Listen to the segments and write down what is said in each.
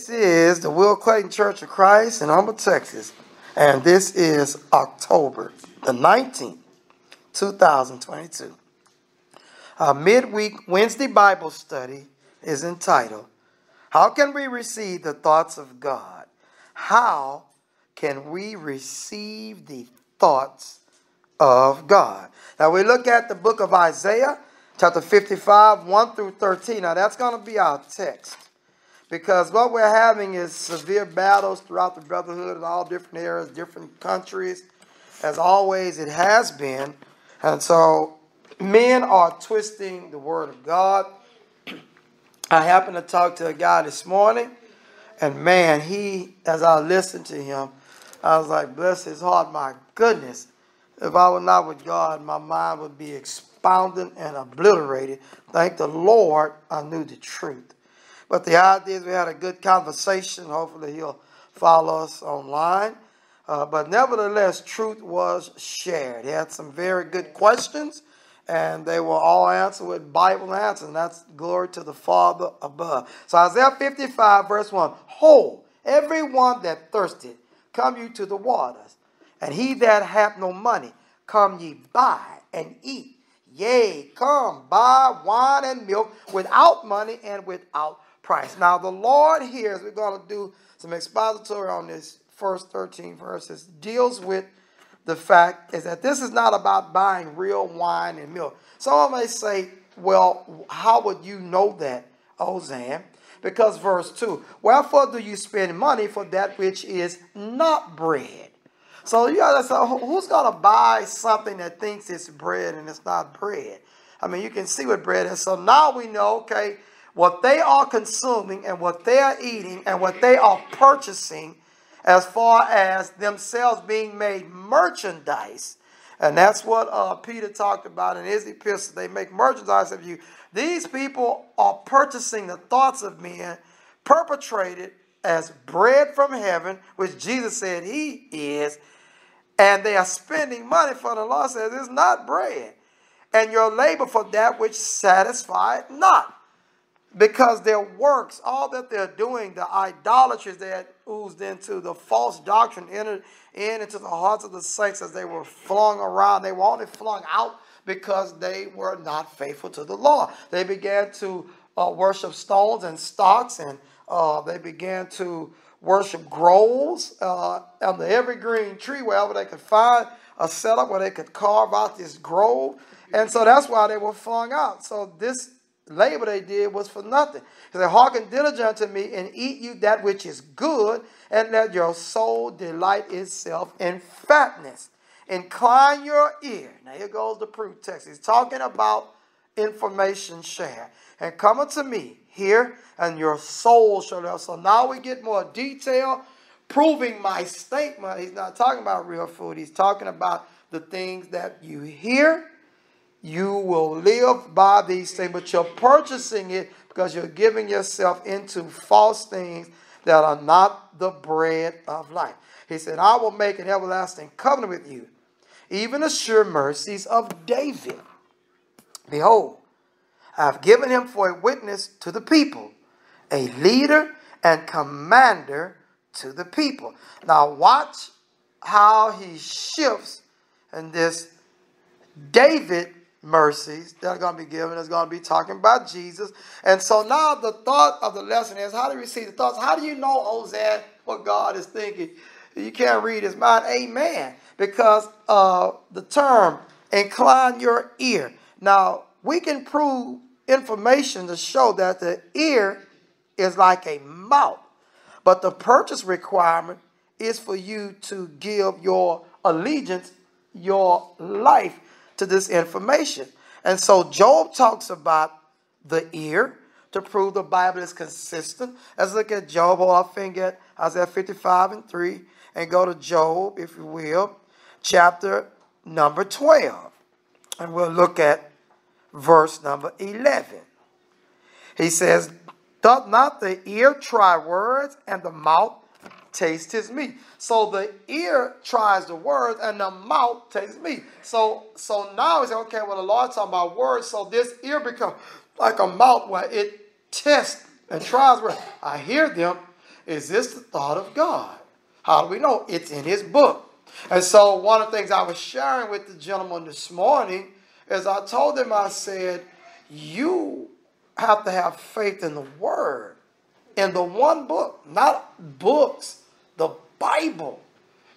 This is the Will Clayton Church of Christ in Humble, Texas, and this is October the 19th, 2022. Our midweek Wednesday Bible study is entitled, How Can We Receive the Thoughts of God? How can we receive the thoughts of God? Now we look at the book of Isaiah, chapter 55, 1 through 13. Now that's going to be our text because what we're having is severe battles throughout the brotherhood in all different areas, different countries. As always, it has been. And so men are twisting the word of God. I happened to talk to a guy this morning, and man, he, as I listened to him, I was like, bless his heart, my goodness. If I were not with God, my mind would be expounded and obliterated. Thank the Lord, I knew the truth. But the idea is we had a good conversation. Hopefully, he'll follow us online. Uh, but nevertheless, truth was shared. He had some very good questions, and they were all answered with Bible answers. And that's glory to the Father above. So Isaiah 55, verse 1 Hold, everyone that thirsted, come you to the waters. And he that hath no money, come ye buy and eat. Yea, come buy wine and milk without money and without Now, the Lord here, as we're going to do some expository on this first 13 verses, deals with the fact is that this is not about buying real wine and milk. Someone may say, well, how would you know that, Ozan? Because verse 2, wherefore do you spend money for that which is not bread? So you gotta say, who's gonna buy something that thinks it's bread and it's not bread? I mean, you can see what bread is. So now we know, okay, what they are consuming and what they are eating and what they are purchasing as far as themselves being made merchandise. And that's what uh, Peter talked about in his epistle. They make merchandise of you. These people are purchasing the thoughts of men, perpetrated as bread from heaven, which Jesus said he is, and they are spending money for the Lord says it's not bread. And your labor for that which satisfied not because their works, all that they're doing, the idolatries that oozed into the false doctrine entered in into the hearts of the saints as they were flung around. They were only flung out because they were not faithful to the law. They began to uh, worship stones and stocks, and uh, they began to worship groves uh, on the evergreen tree, wherever they could find a setup where they could carve out this grove. And so that's why they were flung out. So this labor they did was for nothing. He said, Hearken diligent to me and eat you that which is good, and let your soul delight itself in fatness. Incline your ear. Now here goes the proof text. He's talking about information share. And come unto me here, and your soul shall live. So now we get more detail, proving my statement. He's not talking about real food. He's talking about the things that you hear you will live by these things, but you're purchasing it because you're giving yourself into false things that are not the bread of life. He said, I will make an everlasting covenant with you, even the sure mercies of David. Behold, I have given him for a witness to the people, a leader and commander to the people. Now, watch how he shifts in this David mercies that are going to be given. is going to be talking about Jesus. And so now the thought of the lesson is how do we see the thoughts? How do you know, Ozan, what God is thinking? You can't read his mind. Amen. Because uh, the term incline your ear. Now, we can prove information to show that the ear is like a mouth. But the purchase requirement is for you to give your allegiance, your life to this information. And so Job talks about the ear to prove the Bible is consistent. Let's look at Job, our finger at Isaiah 55 and 3, and go to Job, if you will, chapter number 12. And we'll look at verse number 11. He says, Doth not the ear try words, and the mouth taste his meat. So the ear tries the word and the mouth tastes meat. So so now it's okay, well the Lord's talking about words, so this ear becomes like a mouth where it tests and tries words. I hear them, Is this the thought of God? How do we know? It's in his book. And so one of the things I was sharing with the gentleman this morning is I told him, I said, you have to have faith in the word, in the one book, not books, the Bible.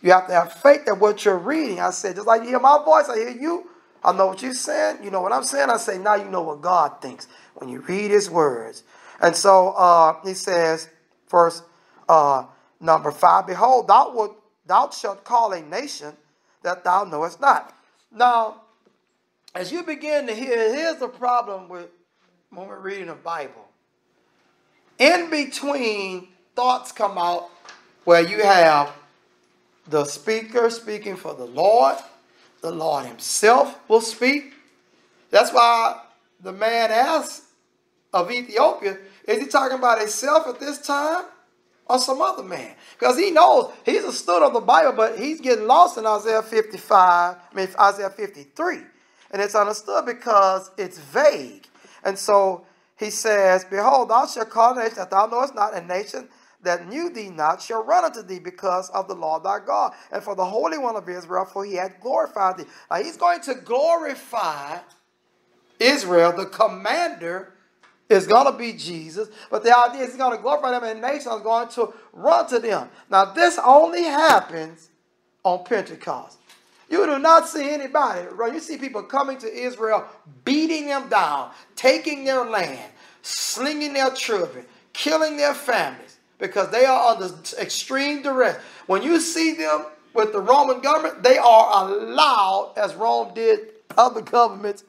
You have to have faith that what you're reading. I said, just like you hear my voice, I hear you. I know what you're saying. You know what I'm saying? I say, now you know what God thinks when you read his words. And so uh, he says, verse uh, number five, Behold, thou, thou shalt call a nation that thou knowest not. Now, as you begin to hear, here's the problem with when we're reading the Bible. In between, thoughts come out where you have the speaker speaking for the Lord, the Lord Himself will speak. That's why the man asked of Ethiopia, is he talking about himself at this time or some other man? Because he knows he's a student of the Bible, but he's getting lost in Isaiah 55, I mean Isaiah 53. And it's understood because it's vague. And so he says, Behold, thou shalt call a nation that thou knowest not, a nation that knew thee not shall run unto thee because of the Lord thy God, and for the Holy One of Israel, for he had glorified thee. Now he's going to glorify Israel, the commander is going to be Jesus, but the idea is he's going to glorify them and nations are going to run to them. Now this only happens on Pentecost. You do not see anybody, right? You see people coming to Israel, beating them down, taking their land, slinging their children, killing their families because they are under extreme duress. When you see them with the Roman government, they are allowed, as Rome did other governments,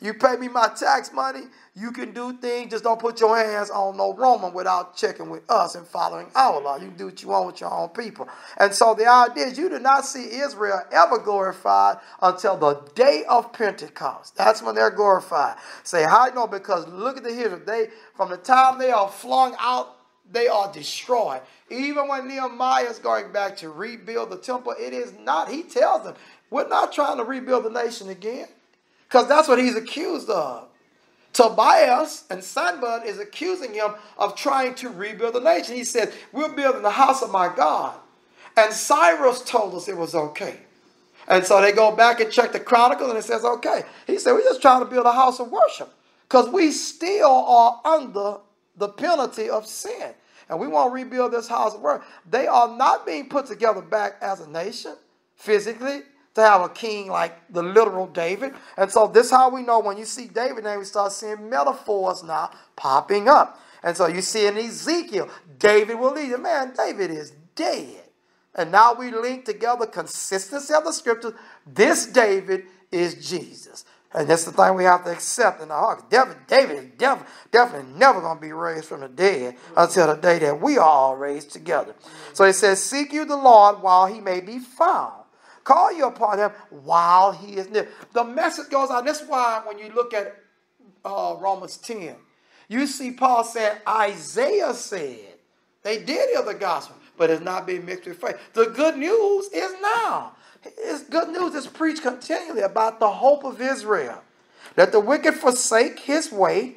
you pay me my tax money, you can do things, just don't put your hands on no Roman without checking with us and following our law. You can do what you want with your own people. And so the idea is you do not see Israel ever glorified until the day of Pentecost. That's when they're glorified. Say, how you know? Because look at the history. They from the time they are flung out they are destroyed. Even when Nehemiah is going back to rebuild the temple, it is not, he tells them, we're not trying to rebuild the nation again. Because that's what he's accused of. Tobias and Sanballat is accusing him of trying to rebuild the nation. He said, we're building the house of my God. And Cyrus told us it was okay. And so they go back and check the Chronicles and it says, okay. He said, we're just trying to build a house of worship. Because we still are under the penalty of sin. And we want to rebuild this house of worship. They are not being put together back as a nation physically to have a king like the literal David. And so this is how we know when you see David, then we start seeing metaphors now popping up. And so you see in Ezekiel, David will lead you. Man, David is dead. And now we link together consistency of the scriptures. This David is Jesus. And that's the thing we have to accept in our heart. David, David is def- definitely never going to be raised from the dead until the day that we are all raised together. So it says, Seek you the Lord while he may be found. Call you upon him while he is near. The message goes out. That's why when you look at uh, Romans 10, you see Paul saying, Isaiah said, they did hear the gospel, but it's not being mixed with faith. The good news is now. It's good news is preached continually about the hope of Israel. That the wicked forsake his way,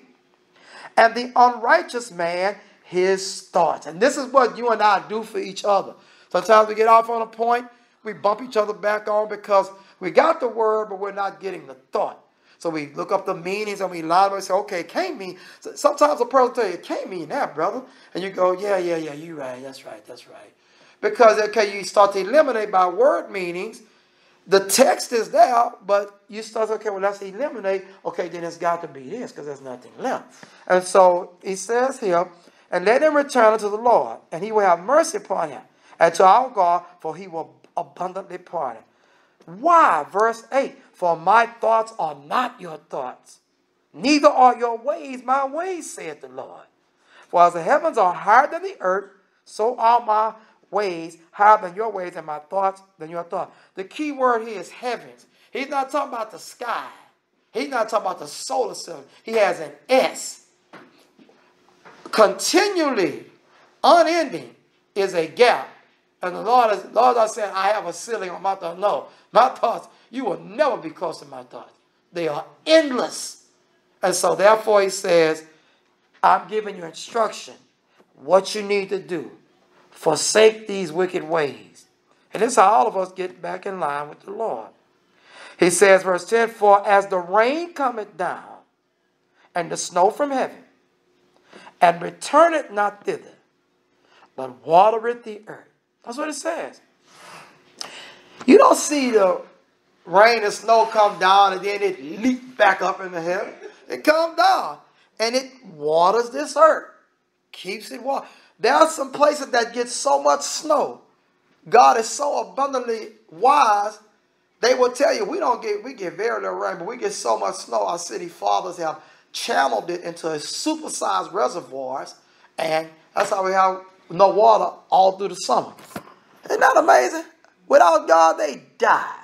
and the unrighteous man his thoughts. And this is what you and I do for each other. Sometimes we get off on a point, we bump each other back on because we got the word, but we're not getting the thought. So we look up the meanings and we line up and say, okay, it can't mean. Sometimes a person tell you, it can't mean that, brother. And you go, yeah, yeah, yeah, you're right. That's right. That's right. Because, okay, you start to eliminate by word meanings. The text is there, but you start, okay, well, let's eliminate. Okay, then it's got to be this because there's nothing left. And so he says here, and let him return unto the Lord, and he will have mercy upon him, and to our God, for he will abundantly pardon. Why? Verse 8 For my thoughts are not your thoughts, neither are your ways my ways, saith the Lord. For as the heavens are higher than the earth, so are my ways higher than your ways, and my thoughts than your thoughts. The key word here is heavens. He's not talking about the sky. He's not talking about the solar system. He has an S. Continually, unending, is a gap. And the Lord is, Lord is saying, I have a ceiling on my thoughts. No, my thoughts, you will never be close to my thoughts. They are endless. And so therefore he says, I'm giving you instruction, what you need to do forsake these wicked ways. And this is how all of us get back in line with the Lord. He says, verse 10 For as the rain cometh down, and the snow from heaven, and returneth not thither, but watereth the earth. That's what it says. You don't see the rain and snow come down and then it leap back up in the heaven. It comes down and it waters this earth, keeps it water. There are some places that get so much snow. God is so abundantly wise. They will tell you we don't get we get very little rain, but we get so much snow. Our city fathers have channeled it into supersized reservoirs, and that's how we have no water all through the summer. Isn't that amazing? Without God, they die.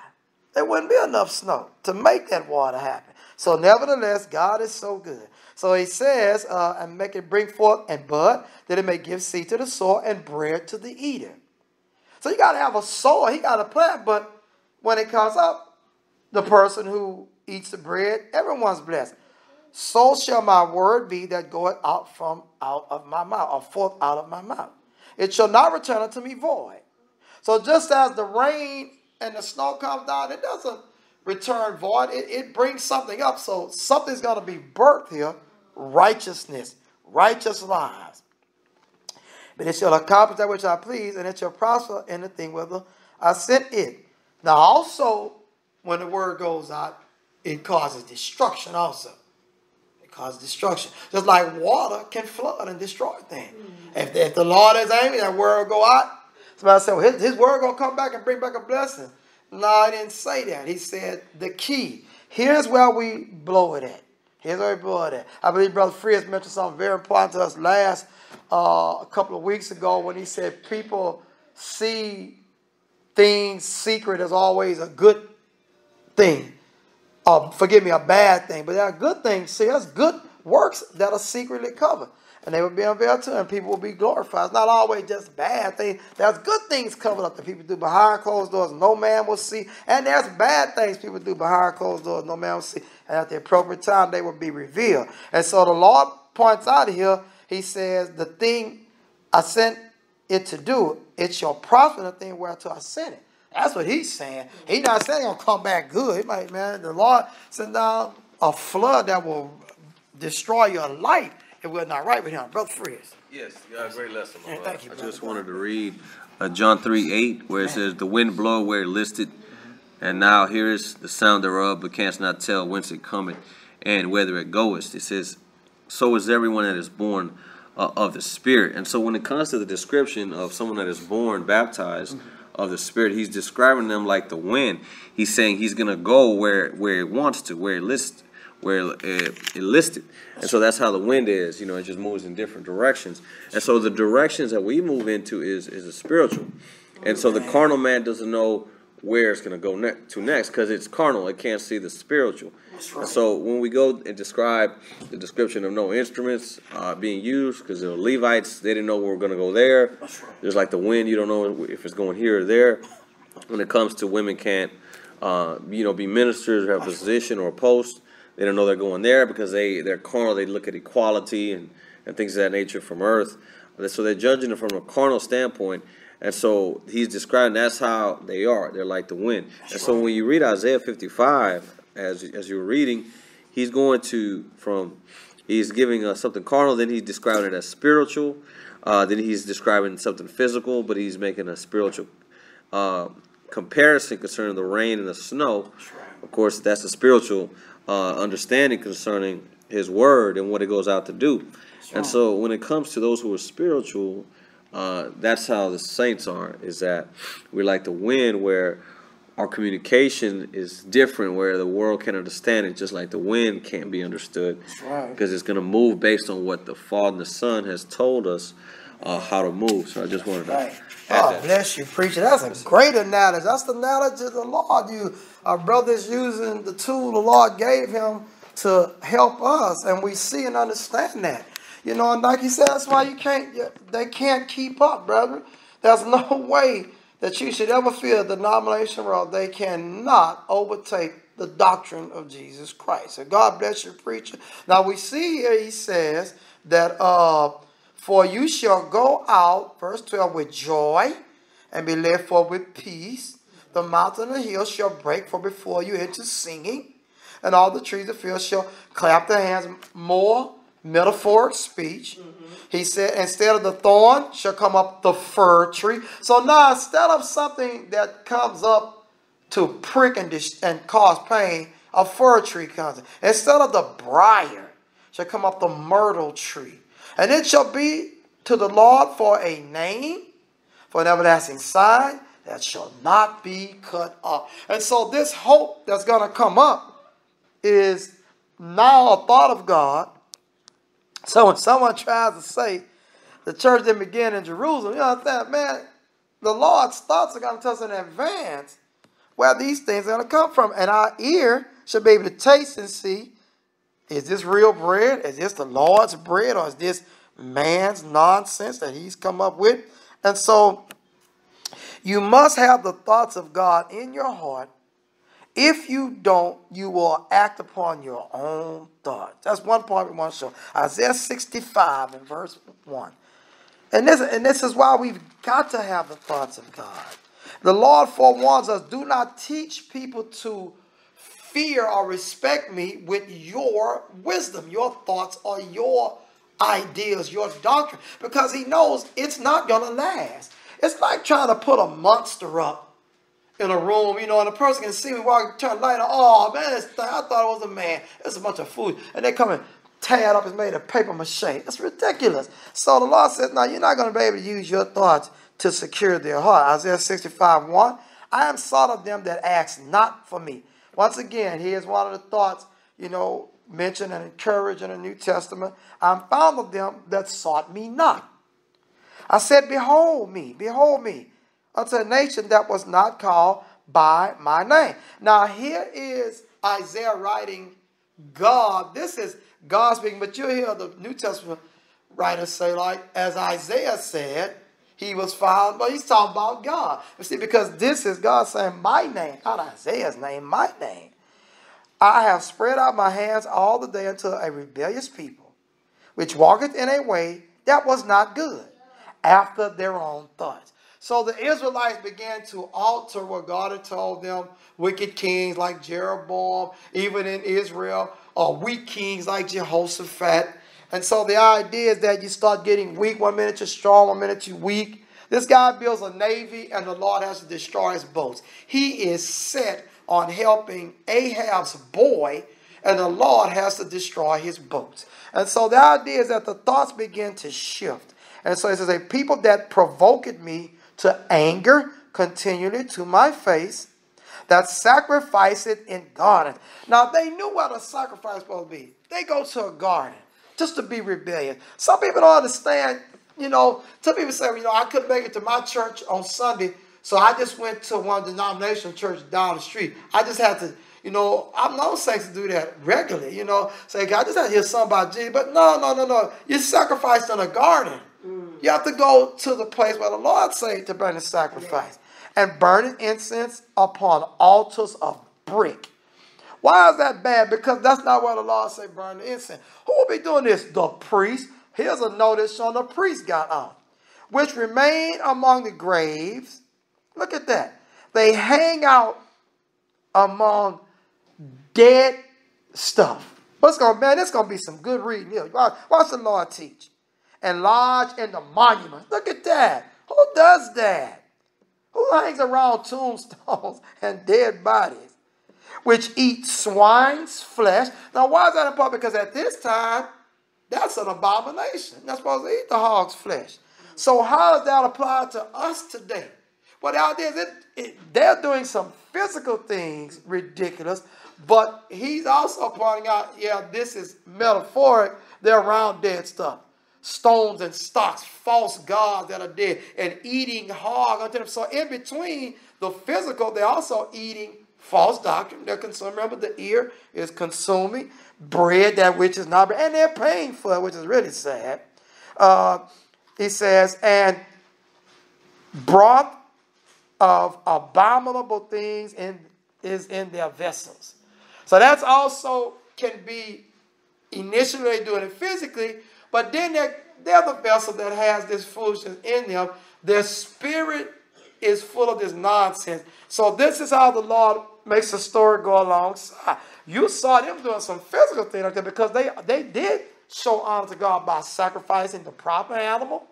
There wouldn't be enough snow to make that water happen. So, nevertheless, God is so good. So he says, uh, and make it bring forth and bud, that it may give seed to the soil and bread to the eater. So you got to have a soil. He got a plant, but when it comes up, the person who eats the bread, everyone's blessed. So shall my word be that goeth out from out of my mouth, or forth out of my mouth. It shall not return unto me void. So just as the rain and the snow comes down, it doesn't return void. It, it brings something up. So something's going to be birthed here. Righteousness, righteous lives. But it shall accomplish that which I please, and it shall prosper in the thing whether I sent it. Now also, when the word goes out, it causes destruction also It causes destruction. Just like water can flood and destroy things. Mm-hmm. If, if the Lord is angry, that word go out. Somebody said, well, his, his word going to come back and bring back a blessing. No, he didn't say that. He said the key. Here's where we blow it at. Here's it. I believe Brother Frias mentioned something very important to us last uh, a couple of weeks ago when he said people see things secret as always a good thing uh, forgive me, a bad thing, but there are good things. See, there's good works that are secretly covered. And they will be unveiled too, and people will be glorified. It's not always just bad things. There's good things covered up that people do behind closed doors, no man will see. And there's bad things people do behind closed doors, no man will see. And at the appropriate time, they will be revealed. And so the Lord points out here, he says, the thing I sent it to do, it shall prosper the thing whereto I sent it. That's what he's saying. He's not saying gonna come back good. He might, man, the Lord sent down a flood that will destroy your life if we're not right with him. Brother Frias. Yes, you got a great lesson. Yeah, thank you, I just wanted to read uh, John 3 8, where it says, The wind blow where it listed, and now here is the sound thereof, but canst not tell whence it cometh and whither it goeth. It says, So is everyone that is born uh, of the Spirit. And so when it comes to the description of someone that is born baptized, of the Spirit. He's describing them like the wind. He's saying he's gonna go where where it wants to, where it lists, where it, it listed. And so that's how the wind is. You know, it just moves in different directions. And so the directions that we move into is is a spiritual. And so the carnal man doesn't know where it's going to go ne- to next because it's carnal. It can't see the spiritual. Right. So when we go and describe the description of no instruments uh, being used, because the Levites they didn't know we were going to go there. Right. There's like the wind; you don't know if it's going here or there. When it comes to women, can't uh, you know be ministers or have a position or a post. They don't know they're going there because they they're carnal. They look at equality and and things of that nature from earth. So they're judging it from a carnal standpoint. And so he's describing that's how they are. They're like the wind. And so when you read Isaiah 55, as as you're reading, he's going to from he's giving us something carnal, then he's describing it as spiritual, uh, then he's describing something physical, but he's making a spiritual uh, comparison concerning the rain and the snow. Of course, that's a spiritual uh, understanding concerning his word and what it goes out to do. And so when it comes to those who are spiritual, uh, that's how the saints are. Is that we're like the wind, where our communication is different, where the world can understand it, just like the wind can't be understood, right. because it's going to move based on what the Father and the Son has told us uh, how to move. So I just wanted to. Right. that. bless you, preacher. That's a great analogy. That's the analogy of the Lord. You, our brothers, using the tool the Lord gave him to help us, and we see and understand that. You know, and like he said, that's why you can't. They can't keep up, brother. There's no way that you should ever feel the denomination world. They cannot overtake the doctrine of Jesus Christ. So God bless you, preacher. Now we see here he says that uh, For you shall go out, verse 12, with joy and be led forth with peace. The mountain and the hill shall break for before you into singing, and all the trees of the field shall clap their hands. More metaphoric speech. He said, instead of the thorn shall come up the fir tree. So now, instead of something that comes up to prick and, dis- and cause pain, a fir tree comes. Instead of the briar shall come up the myrtle tree. And it shall be to the Lord for a name, for an everlasting sign that shall not be cut off. And so this hope that's going to come up is now a thought of God. So when someone tries to say the church didn't begin in Jerusalem, you understand, man, the Lord's thoughts are going to tell us in advance where these things are going to come from. And our ear should be able to taste and see, is this real bread? Is this the Lord's bread? Or is this man's nonsense that he's come up with? And so you must have the thoughts of God in your heart. If you don't, you will act upon your own thoughts. That's one point we want to show. Isaiah 65 and verse 1. And this, and this is why we've got to have the thoughts of God. The Lord forewarns us do not teach people to fear or respect me with your wisdom, your thoughts, or your ideas, your doctrine, because He knows it's not going to last. It's like trying to put a monster up in a room, you know, and a person can see me walk, turn light on. Oh man, this thing, I thought it was a man. It's a bunch of food, and they come and tear up. It's made of paper mache. That's ridiculous. So the Lord says, now you're not going to be able to use your thoughts to secure their heart. Isaiah 65 1. I am sought of them that ask not for me. Once again, here's one of the thoughts, you know, mentioned and encouraged in the New Testament. I'm found of them that sought me not. I said, Behold me, behold me, unto a nation that was not called by my name. Now, here is Isaiah writing God. This is God speaking, but you hear the New Testament writers say, like, as Isaiah said, he was found, but he's talking about God. You see, because this is God saying, My name, not Isaiah's name, my name. I have spread out my hands all the day unto a rebellious people, which walketh in a way that was not good after their own thoughts. So the Israelites began to alter what God had told them. Wicked kings like Jeroboam, even in Israel, or weak kings like Jehoshaphat. And so the idea is that you start getting weak one minute you're strong, one minute you're weak. This guy builds a navy, and the Lord has to destroy his boats. He is set on helping Ahab's boy, and the Lord has to destroy his boats. And so the idea is that the thoughts begin to shift. And so it says, A people that provoked me to anger continually to my face, that sacrifice it in garden. Now they knew what a sacrifice was to be. They go to a garden just to be rebellious. Some people don't understand, you know, some people say, you know, I couldn't make it to my church on Sunday, so I just went to one denominational church down the street. I just had to, you know, I'm known saints to do that regularly, you know, say, God, I just had to hear something about Jesus. But no, no, no, no. You sacrificed in a garden. You have to go to the place where the Lord said to burn the sacrifice. And burning incense upon altars of brick. Why is that bad? Because that's not what the Lord said burn the incense. Who will be doing this? The priest. Here's a notice on the priest got out. Which remain among the graves. Look at that. They hang out among dead stuff. What's going man? It's gonna be some good reading here. Watch, watch the Lord teach. And lodge in the monuments. Look at that. Who does that? Who hangs around tombstones and dead bodies? Which eat swine's flesh. Now, why is that important? Because at this time, that's an abomination. You're not supposed to eat the hog's flesh. So, how does that apply to us today? Well, the idea is it, it, they're doing some physical things ridiculous, but he's also pointing out, yeah, this is metaphoric. They're around dead stuff stones and stocks, false gods that are dead, and eating hog unto them. So in between the physical, they're also eating false doctrine. They're consuming. Remember, the ear is consuming bread that which is not bread, and they're paying for it, which is really sad. Uh, he says, and broth of abominable things in, is in their vessels. So that's also can be initially doing it physically, but then they're they're the vessel that has this foolishness in them. Their spirit is full of this nonsense. So this is how the Lord makes the story go along. You saw them doing some physical things like that because they, they did show honor to God by sacrificing the proper animal,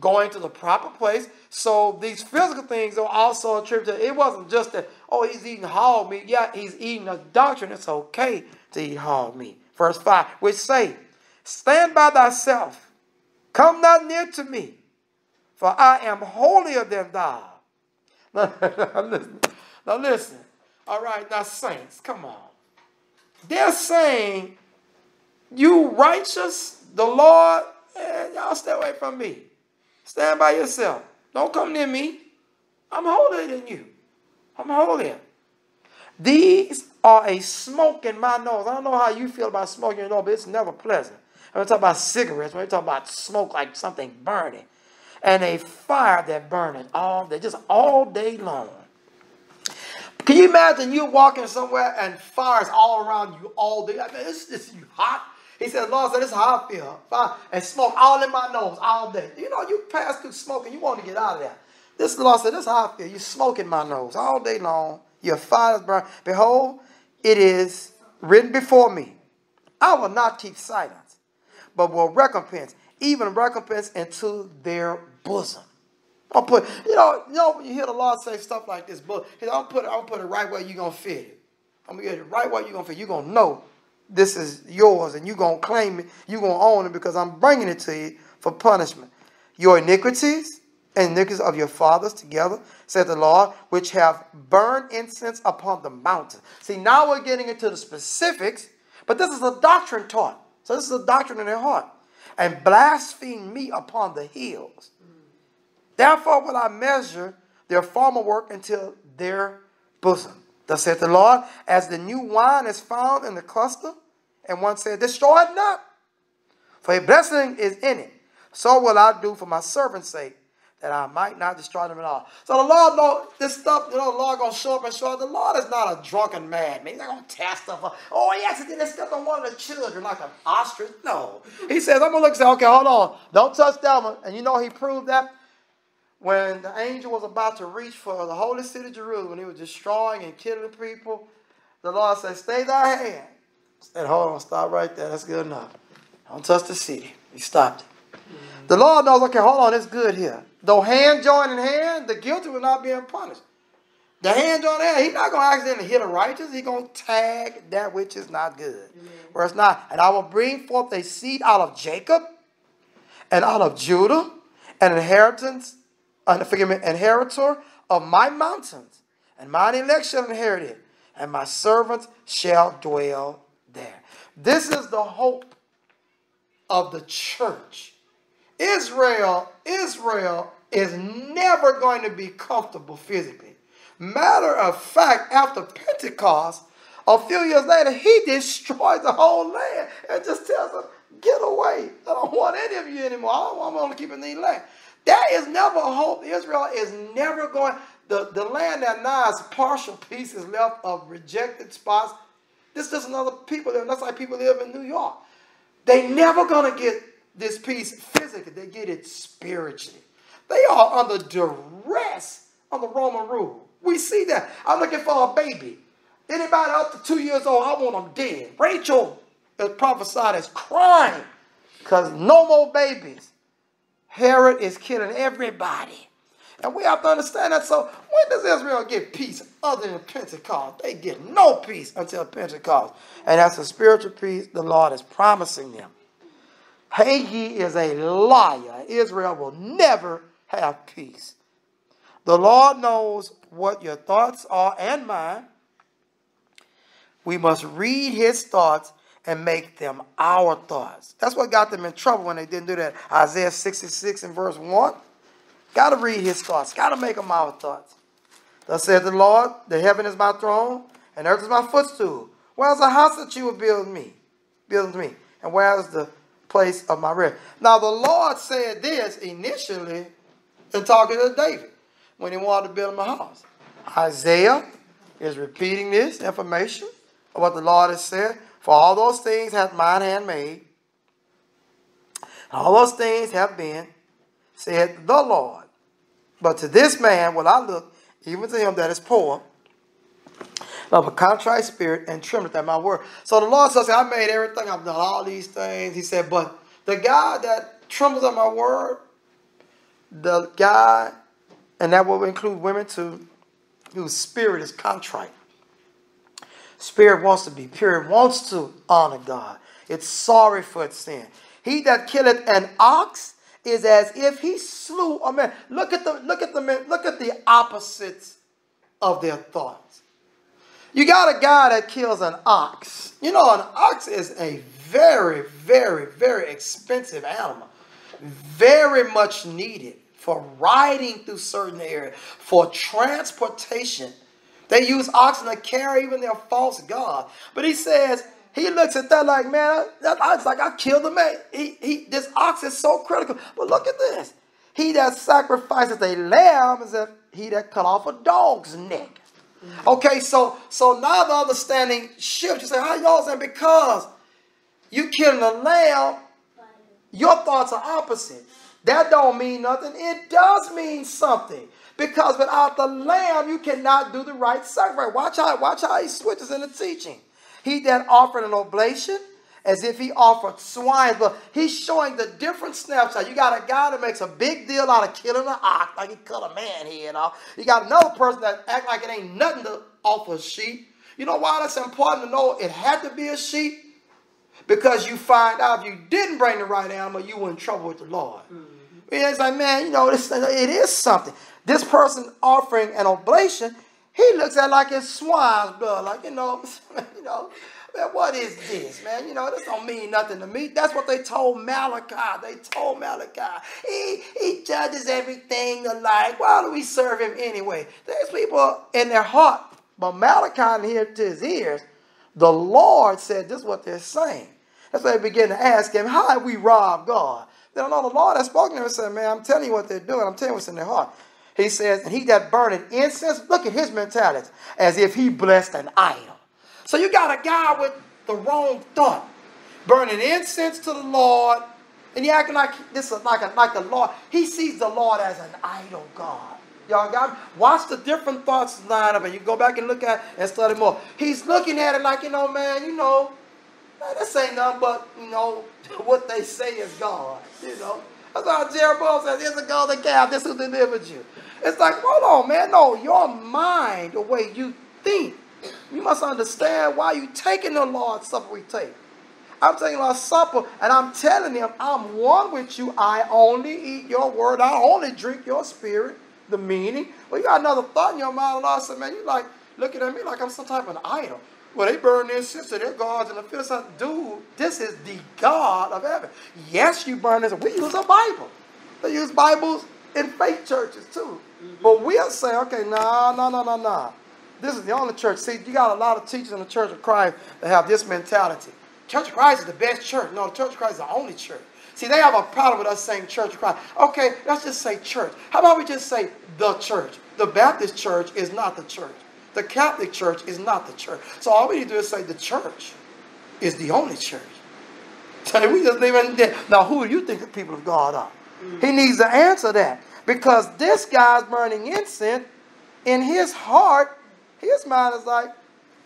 going to the proper place. So these physical things are also attributed. It wasn't just that, oh, he's eating hog meat. Yeah, he's eating a doctrine. It's okay to eat hog meat. Verse 5, which say, Stand by thyself, come not near to me, for I am holier than thou. Now, listen. Now listen. All right, now saints, come on. They're saying, you righteous, the Lord, eh, y'all stay away from me. Stand by yourself. Don't come near me. I'm holier than you. I'm holier. These are a smoke in my nose. I don't know how you feel about smoking your nose, but it's never pleasant. I'm talking about cigarettes. When we talk about smoke like something burning. And a fire that burning all day, just all day long. Can you imagine you walking somewhere and fires all around you all day? I mean, it's just hot. He said, Lord said, this is how I feel. Fire and smoke all in my nose all day. You know, you pass through smoke and you want to get out of there. This Lord said, this is how I feel. You smoke in my nose all day long. Your fire is burning. Behold, it is written before me. I will not keep silence, but will recompense, even recompense into their bosom. I'll put, you know, you know, when you hear the Lord say stuff like this, but I'll put it, I'll put it right where you're gonna fit it. I'm gonna get it right where you're gonna fit. You're gonna know this is yours, and you're gonna claim it, you're gonna own it because I'm bringing it to you for punishment. Your iniquities and iniquities of your fathers together, said the Lord, which have burned incense upon the mountain. See, now we're getting into the specifics, but this is a doctrine taught. So this is a doctrine in their heart. And blaspheme me upon the hills. Therefore will I measure their former work until their bosom. Thus saith the Lord, as the new wine is found in the cluster, and one said, Destroy it not, for a blessing is in it. So will I do for my servant's sake, that I might not destroy them at all. So the Lord know this stuff, you know, the Lord gonna show up and show up. The Lord is not a drunken man. He's not gonna tear stuff up. Oh, he actually did this stuff on one of the children, like an ostrich. No. He says, I'm gonna look and say, okay, hold on. Don't touch that one. And you know he proved that when the angel was about to reach for the holy city of Jerusalem, when he was destroying and killing the people, the Lord said, Stay thy hand. Said, Hold on, stop right there. That's good enough. Don't touch the city. He stopped it. Mm-hmm. The Lord knows, okay, hold on, it's good here. Though hand joined in hand, the guilty will not be punished. The hand join in hand, he's not going to accidentally hit a righteous. He's going to tag that which is not good. Mm-hmm. Verse 9, and I will bring forth a seed out of Jacob and out of Judah, an inheritance uh, forgive me, inheritor of my mountains, and mine elect shall inherit it, and my servants shall dwell there. This is the hope of the church. Israel, Israel is never going to be comfortable physically. Matter of fact, after Pentecost, a few years later, he destroys the whole land and just tells them, get away. I don't want any of you anymore. I don't want to keep the land. There is never hope. Israel is never going. The, the land that now is partial pieces left of rejected spots. This is another people. That's like people live in New York. They never going to get this peace physically. They get it spiritually. They are under duress on the Roman rule. We see that. I'm looking for a baby. Anybody up to two years old, I want them dead. Rachel is prophesied as crying because no more babies. Herod is killing everybody. And we have to understand that. So when does Israel get peace other than Pentecost? They get no peace until Pentecost. And that's a spiritual peace the Lord is promising them. Haggai is a liar. Israel will never have peace. The Lord knows what your thoughts are and mine. We must read his thoughts and make them our thoughts. That's what got them in trouble when they didn't do that. Isaiah 66 and verse 1. Got to read his thoughts. Got to make them our thoughts. Thus said the Lord, the heaven is my throne, and earth is my footstool. Where's the house that you will build me? Build me. And where is the place of my rest? Now the Lord said this initially in talking to David when he wanted to build him a house. Isaiah is repeating this information of what the Lord has said. For all those things hath mine hand made. All those things have been, said the Lord. But to this man will I look, even to him that is poor, of a contrite spirit, and trembleth at my word. So the Lord says, I made everything, I've done all these things. He said, but the guy that trembles at my word, the guy, and that will include women too, whose spirit is contrite. Spirit wants to be pure, it wants to honor God. It's sorry for its sin. He that killeth an ox is as if he slew a man. Look at the look at the man. look at the opposites of their thoughts. You got a guy that kills an ox. You know, an ox is a very, very, very expensive animal. Very much needed for riding through certain areas, for transportation. They use oxen to carry even their false god. But he says, he looks at that like, man, that ox like I killed a man. He, he, this ox is so critical. But look at this. He that sacrifices a lamb is that he that cut off a dog's neck. Mm-hmm. Okay, so so now the understanding shifts. You say, how y'all saying? Because you killing a lamb, your thoughts are opposite. That don't mean nothing. It does mean something. Because without the lamb, you cannot do the right sacrifice. Watch how, watch how he switches in the teaching. He that offered an oblation as if he offered swine. But he's showing the different snapshot. You got a guy that makes a big deal out of killing an ox, like he cut a man head off. You got another person that act like it ain't nothing to offer a sheep. You know why that's important to know it had to be a sheep? Because you find out if you didn't bring the right animal, you were in trouble with the Lord. Mm-hmm. It's like, man, you know, this, it is something. This person offering an oblation, he looks at it like it's swine's blood, like, you know, you know, man, what is this, man? You know, this don't mean nothing to me. That's what they told Malachi. They told Malachi. He, he judges everything alike. Why do we serve him anyway? There's people in their heart, but Malachi here to his ears, the Lord said this is what they're saying. That's why they begin to ask him, how have we robbed God? They don't know the Lord has spoken to them and said, man, I'm telling you what they're doing. I'm telling you what's in their heart. He says, and he that burning incense, look at his mentality, as if he blessed an idol. So you got a guy with the wrong thought, burning incense to the Lord, and he acting like this is like a, like the Lord. He sees the Lord as an idol God. Y'all got watch the different thoughts line up, and you go back and look at and study more. He's looking at it like you know, man, you know, man, this ain't nothing but you know what they say is God. You know, that's how Jeroboam says, "Here's a golden calf. This who delivered you." It's like, hold on, man. No, your mind, the way you think, you must understand why you taking the Lord's Supper we take. I'm taking the Lord's Supper, and I'm telling him, I'm one with you. I only eat your word. I only drink your spirit, the meaning. Well, you got another thought in your mind, and I said, man, you like looking at me like I'm some type of an idol. Well, they burn their to their gods, and the Philistines, dude, this is the God of heaven. Yes, you burn this. We use a Bible. They use Bibles in faith churches too. Mm-hmm. But we'll say, okay, no, no, no, no, no. This is the only church. See, you got a lot of teachers in the Church of Christ that have this mentality. Church of Christ is the best church. No, the Church of Christ is the only church. See, they have a problem with us saying Church of Christ. Okay, let's just say church. How about we just say the church? The Baptist church is not the church. The Catholic church is not the church. So all we need to do is say the church is the only church. So we just leave it there. Now, who do you think the people of God are? Mm-hmm. He needs to answer that. Because this guy's burning incense in his heart, his mind is like,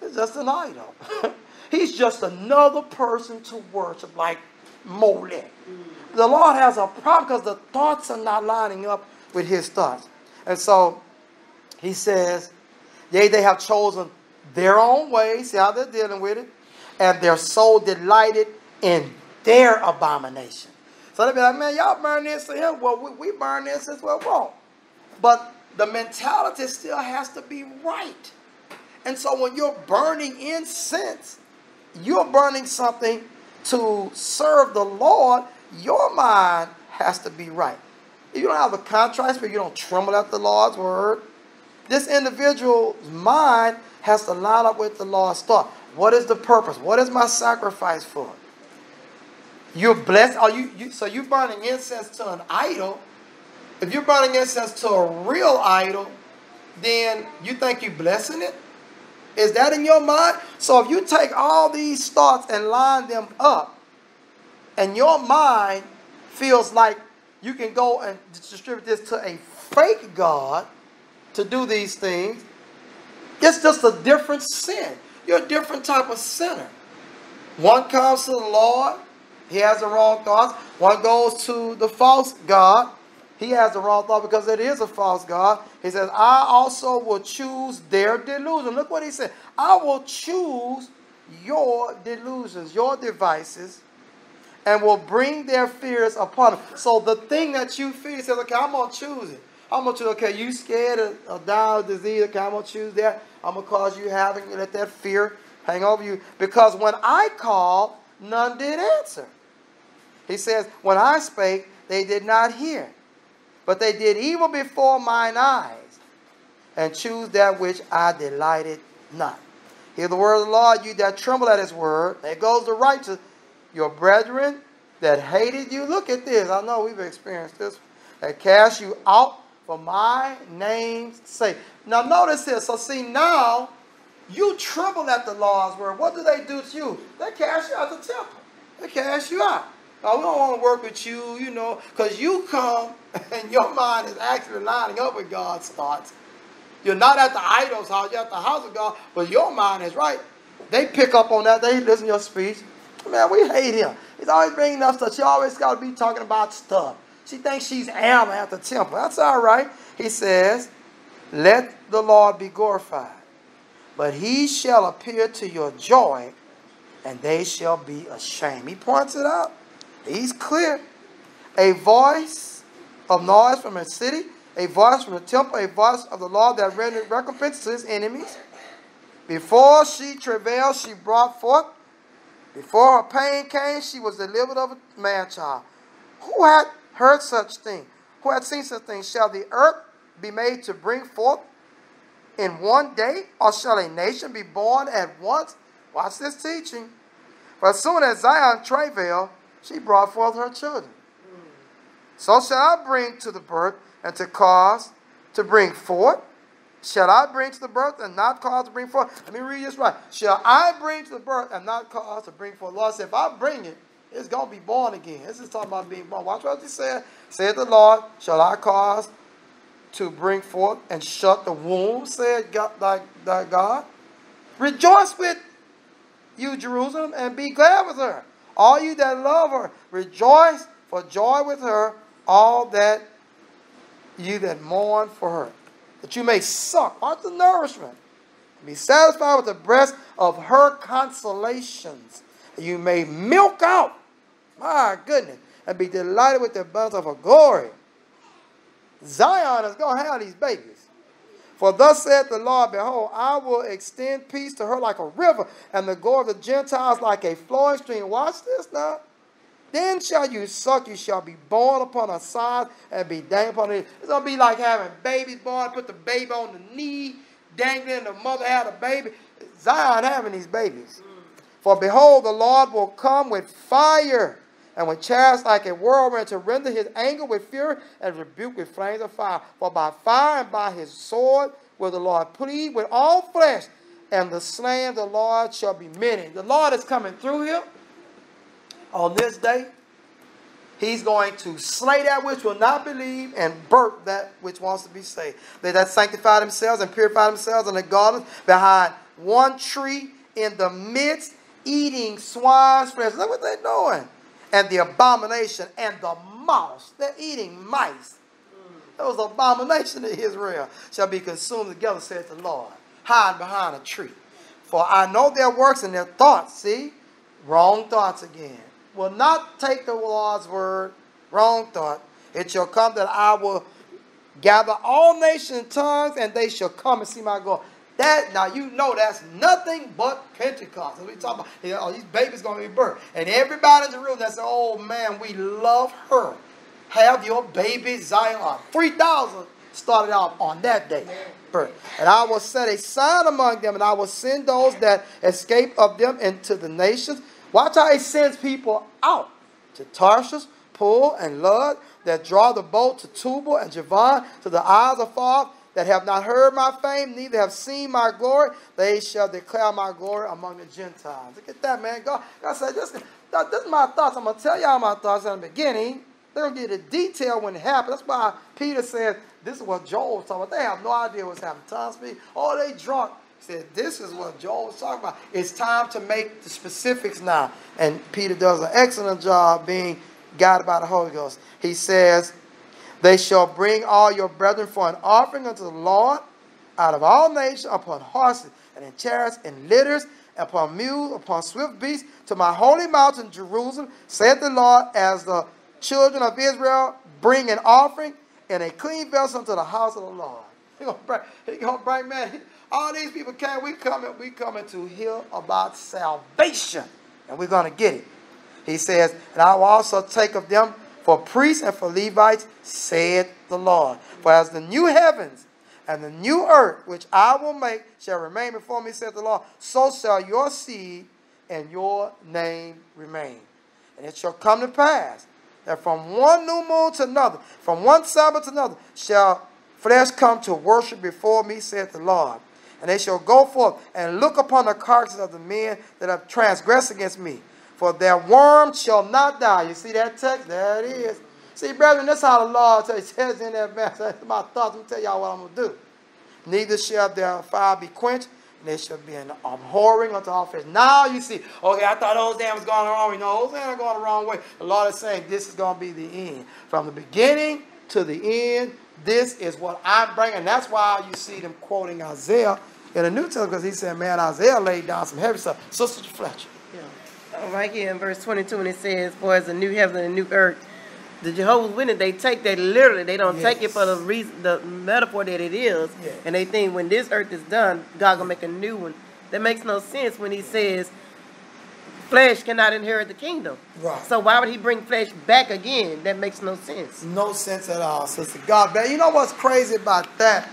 it's just an idol. He's just another person to worship, like Molech. Mm. The Lord has a problem because the thoughts are not lining up with his thoughts. And so he says, Yea, they have chosen their own way. See how they're dealing with it. And their soul delighted in their abomination. So they'll be like, man, y'all burn this to him. Well, we, we burn this as well wrong. But the mentality still has to be right. And so when you're burning incense, you're burning something to serve the Lord, your mind has to be right. If you don't have a contrast where you don't tremble at the Lord's word, this individual's mind has to line up with the Lord's thought. What is the purpose? What is my sacrifice for? You're blessed. Are you, you so you're burning incense to an idol? If you're burning incense to a real idol, then you think you're blessing it? Is that in your mind? So if you take all these thoughts and line them up, and your mind feels like you can go and distribute this to a fake God to do these things. It's just a different sin. You're a different type of sinner. One comes to the Lord, he has the wrong thoughts. One goes to the false God, he has the wrong thought because it is a false God. He says, I also will choose their delusion. Look what he said. I will choose your delusions, your devices, and will bring their fears upon them. So the thing that you fear, he says, okay, I'm going to choose it. I'm going to choose, okay, you scared of, of dying disease, okay, I'm going to choose that. I'm going to cause you having, let that fear hang over you. Because when I called, none did answer. He says, when I spake, they did not hear. But they did evil before mine eyes, and choose that which I delighted not. Hear the word of the Lord, you that tremble at his word. There goes the righteous your brethren that hated you. Look at this. I know we've experienced this. That cast you out for my name's sake. Now notice this. So see now, you tremble at the Lord's word. What do they do to you? They cast you out of the temple. They cast you out. Now we don't want to work with you, you know, because you come and your mind is actually lining up with God's thoughts. You're not at the idol's house, you're at the house of God, but your mind is right. They pick up on that, they listen to your speech. Man, we hate him. He's always bringing up stuff. She always got to be talking about stuff. She thinks she's Alma at the temple. That's all right. He says, Let the Lord be glorified. But he shall appear to your joy, and they shall be ashamed. He points it out. He's clear. A voice of noise from a city, a voice from the temple, a voice of the law that rendered recompense to his enemies. Before she travailed, she brought forth before her pain came, she was delivered of a man child. Who had heard such thing? Who had seen such things? Shall the earth be made to bring forth in one day, or shall a nation be born at once? Watch this teaching. For as soon as Zion travailed, she brought forth her children. So shall I bring to the birth and to cause to bring forth Shall I bring to the birth and not cause to bring forth? Let me read this right. Shall I bring to the birth and not cause to bring forth? Lord said, if I bring it, it's going to be born again. This is talking about being born. Watch what he said. Said the Lord, shall I cause to bring forth and shut the womb, said God, thy, thy God. Rejoice with you, Jerusalem, and be glad with her. All you that love her, rejoice for joy with her, all that you that mourn for her. That you may suck, the nourishment, be satisfied with the breast of her consolations, you may milk out, my goodness, and be delighted with the abundance of her glory. Zion is going to have these babies. For thus saith the Lord, Behold, I will extend peace to her like a river, and the glory of the Gentiles like a flowing stream. Watch this now. Then shall you suck, you shall be born upon a side and be dangled upon it. It's to be like having babies born, put the baby on the knee, dangling, the mother had a baby. Zion having these babies. Mm. For behold, the Lord will come with fire and with chariots like a whirlwind to render his anger with fury and rebuke with flames of fire. For by fire and by his sword will the Lord plead with all flesh, and the slain of the Lord shall be many. The Lord is coming through here on this day, he's going to slay that which will not believe and birth that which wants to be saved. They that sanctify themselves and purify themselves in the gardens behind one tree in the midst, eating swine's flesh. Look what they're doing. And the abomination and the mouse. They're eating mice. Those abomination to Israel shall be consumed together, says the Lord. Hide behind a tree. For I know their works and their thoughts. See? Wrong thoughts again will not take the Lord's word, wrong thought. It shall come that I will gather all nations tongues, and they shall come and see my glory. That now you know that's nothing but Pentecost. we talk about you oh, know, these babies gonna be birthed. And everybody in the room that said, Oh man, we love her. Have your baby Zion. Three thousand started out on that day. Birth. And I will set a sign among them, and I will send those that escape of them into the nations Watch how he sends people out to Tarshish, Pul, and Lud that draw the boat to Tubal and Javan to the isles of far that have not heard my fame, neither have seen my glory. They shall declare my glory among the Gentiles. Look at that, man. God, God said, this, this is my thoughts. I'm going to tell y'all my thoughts in the beginning. They're gonna get the detail when it happens. That's why Peter said, "This is what Joel was talking about." They have no idea what's happening. Tom speak. Oh, they drunk. He said, "This is what Joel was talking about. It's time to make the specifics now." And Peter does an excellent job being guided by the Holy Ghost. He says, "They shall bring all your brethren for an offering unto the Lord out of all nations upon horses and in chariots and litters." Upon mules, upon swift beasts, to my holy mountain Jerusalem, saith the Lord, as the children of Israel bring an offering in a clean vessel unto the house of the Lord. He gonna bring, he gonna bring man. All these people came. We coming. We coming to hear about salvation, and we're gonna get it. He says, and I will also take of them for priests and for Levites, said the Lord. For as the new heavens and the new earth, which I will make, shall remain before me, said the Lord, so shall your seed and your name remain. And it shall come to pass that from one new moon to another, from one Sabbath to another, shall flesh come to worship before me, saith the Lord. And they shall go forth and look upon the carcasses of the men that have transgressed against me. For their worm shall not die. You see that text? There it is. See, brethren, that's how the Lord says in that verse. That's my thoughts. Let me tell y'all what I'm going to do. Neither shall their fire be quenched, and they shall be an abhorring unto all flesh. Now you see, okay, I thought those damn was going wrong way. No, those are going the wrong way. The Lord is saying this is going to be the end. From the beginning to the end, this is what I'm bringing. That's why you see them quoting Isaiah in the New Testament, because he said, man, Isaiah laid down some heavy stuff. Sister Fletcher. Right here in verse 22, when it says, For as a new heaven and a new earth, the Jehovah's Witness, they take that literally. They don't take it for the reason, the metaphor that it is. Yes. And they think when this earth is done, God gonna make a new one. That makes no sense when he says flesh cannot inherit the kingdom. Right. So why would he bring flesh back again? That makes no sense. No sense at all, Sister God. But you know what's crazy about that